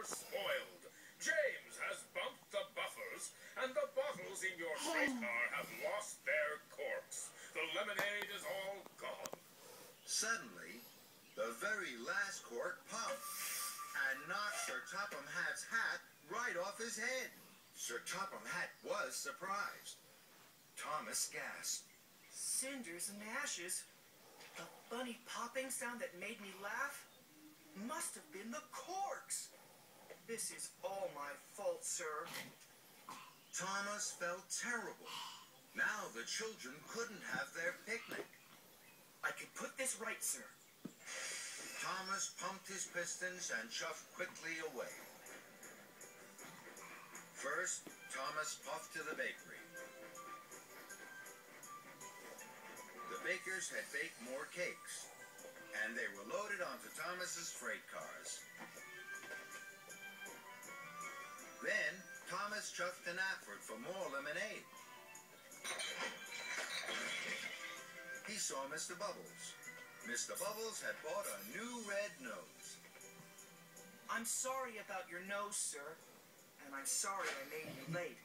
you're spoiled. James has bumped the buffers, and the bottles in your streetcar have lost their corks. The lemonade is all gone. Suddenly, the very last cork popped and knocked Sir Topham Hatt's hat right off his head. Sir Topham Hatt was surprised. Thomas gasped. Cinders and ashes. The funny popping sound that made me laugh This is all my fault, sir. Thomas felt terrible. Now the children couldn't have their picnic. I can put this right, sir. Thomas pumped his pistons and chuffed quickly away. First, Thomas puffed to the bakery. The bakers had baked more cakes, and they were loaded onto Thomas's freight cars. To Knapford for more lemonade. He saw Mr. Bubbles. Mr. Bubbles had bought a new red nose. I'm sorry about your nose, sir. And I'm sorry I made you late.